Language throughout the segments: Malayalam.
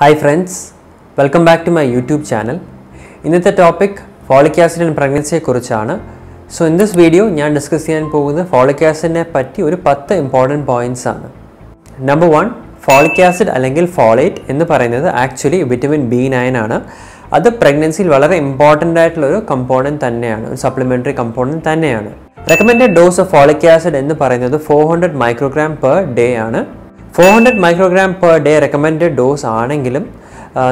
Hi friends welcome back to my YouTube channel ഇന്നത്തെ ടോപ്പിക് ഫോളിക് ആസിഡ് ആൻഡ് പ്രഗ്നൻസിയെക്കുറിച്ചാണ് സോ ഇൻ ദിസ് വീഡിയോ ഞാൻ ഡിസ്കസ് ചെയ്യാൻ പോകുന്നത് ഫോളിക് ആസിഡിനെ പറ്റി ഒരു പത്ത് ഇമ്പോർട്ടന്റ് പോയിന്റ്സ് ആണ്. നമ്പർ വൺ ഫോളിക് ആസിഡ് അല്ലെങ്കിൽ ഫോളേറ്റ് എന്ന് പറയുന്നത് ആക്ച്വലി വിറ്റമിൻ ബി നയൻ ആണ്. അത് പ്രഗ്നൻസിയിൽ വളരെ ഇമ്പോർട്ടന്റ് ആയിട്ടുള്ള ഒരു കമ്പോണന്റ് തന്നെയാണ് ഒരു സപ്ലിമെന്ററി കമ്പോണന്റ് തന്നെയാണ്. Recommended dose of folic acid എന്ന് പറയുന്നത് four hundred microgram per day ആണ്. Four hundred microgram per day recommend dose ആണെങ്കിലും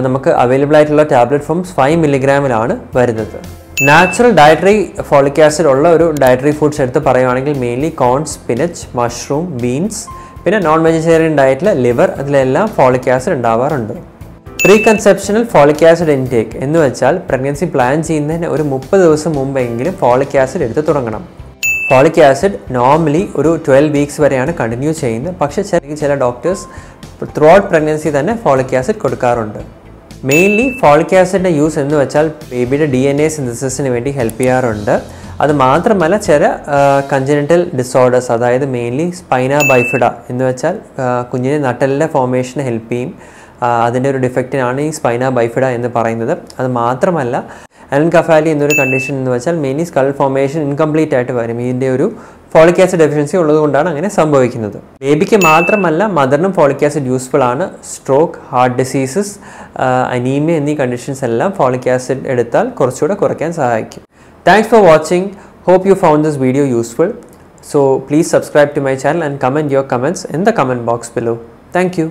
നമുക്ക് അവൈലബിൾ ആയിട്ടുള്ള ടാബ്ലറ്റ് ഫോംസ് ഫൈവ് മില്ലിഗ്രാമിലാണ് വരുന്നത്. നാച്ചുറൽ ഡയറ്ററി ഫോളിക് ആസിഡ് ഉള്ള ഒരു ഡയറ്ററി ഫുഡ്സ് എടുത്ത് പറയുകയാണെങ്കിൽ mainly corn spinach mushroom beans പിന്നെ നോൺ വെജിറ്റേറിയൻ ഡയറ്റിൽ ലിവർ അതിലെല്ലാം ഫോളിക് ആസിഡ് ഉണ്ടാവാറുണ്ട്. Pre conceptional folic acid intake എന്ന് വെച്ചാൽ പ്രഗ്നൻസി പ്ലാൻ ചെയ്യുന്നതിന് ഒരു മുപ്പത് ദിവസം മുമ്പെങ്കിലും ഫോളിക് ആസിഡ് എടുത്ത് തുടങ്ങണം. ഫോളിക് ആസിഡ് നോർമലി ഒരു ട്വൽവ് വീക്സ് വരെയാണ് കണ്ടിന്യൂ ചെയ്യുന്നത്. പക്ഷേ ചില ചില ഡോക്ടേഴ്സ് ത്രൂ ഔട്ട് പ്രഗ്നൻസി തന്നെ ഫോളിക് ആസിഡ് കൊടുക്കാറുണ്ട്. മെയിൻലി ഫോളിക് ആസിഡിന്റെ യൂസ് എന്ന് വെച്ചാൽ ബേബിയുടെ ഡി എൻ എ സിന്തസിസിന് വേണ്ടി ഹെൽപ്പ് ചെയ്യാറുണ്ട്. അത് മാത്രമല്ല ചില കഞ്ചനിറ്റൽ ഡിസോർഡേഴ്സ് അതായത് മെയിൻലി സ്പൈന ബൈഫിഡ എന്ന് വെച്ചാൽ കുഞ്ഞിന് നട്ടലിന്റെ ഫോർമേഷന് ഹെൽപ്പ് ചെയ്യും. അതിന്റെ ഒരു ഡിഫക്റ്റിനാണ് ഈ സ്പൈന ബൈഫിഡ എന്ന് പറയുന്നത്. അത് മാത്രമല്ല അലൻ കഫാലി എന്നൊരു കണ്ടീഷൻ എന്ന് വെച്ചാൽ മെയിൻലി സ്കൾ ഫോർമേഷൻ ഇൻകംപ്ലീറ്റ് ആയിട്ട് വരും. ഇതിന്റെ ഒരു ഫോളിക് ആസിഡ് ഡെഫിഷ്യൻസി ഉള്ളതുകൊണ്ടാണ് അങ്ങനെ സംഭവിക്കുന്നത്. ബേബിക്ക് മാത്രമല്ല മദറിനും ഫോളിക് ആസിഡ് യൂസ്ഫുൾ ആണ്. സ്ട്രോക്ക് ഹാർട്ട് ഡിസീസസ് അനീമിയ എന്നീ കണ്ടീഷൻസ് എല്ലാം ഫോളിക് ആസിഡ് എടുത്താൽ കുറച്ചുകൂടെ കുറയ്ക്കാൻ സഹായിക്കും. Thanks for watching hope you found this video useful so please subscribe to my channel and comment your comments in the comment box below thank you